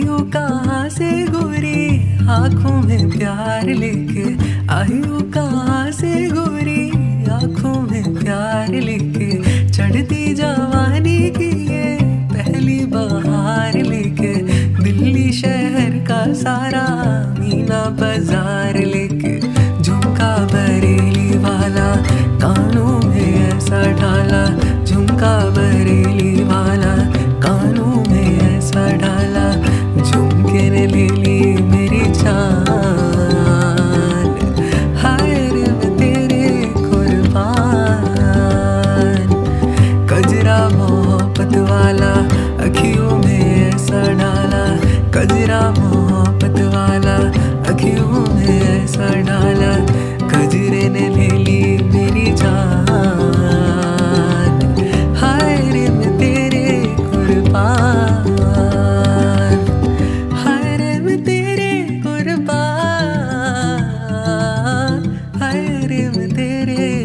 हो कहाँ से गोरी आँखों में प्यार लेके। हो कहाँ से गोरी आँखों में प्यार लेके। चढ़ती जवानी की ये पहली बहार लेके। दिल्ली शहर का सारा मीना बाज़ार लेके। झुमका बरेली वाला, कानों में ऐसा ढाला। झुमका बरेली मेरा मोहब्बत वाला, अखियों में ऐसा डाला। कजरा मोहब्बत वाला, अखियों में ऐसा डाला। कजरे ने ले ली मेरी जान। हाय रे मैं तेरे कुर्बान। हाय रे मैं तेरे कुर्बान। हाय रे मैं तेरे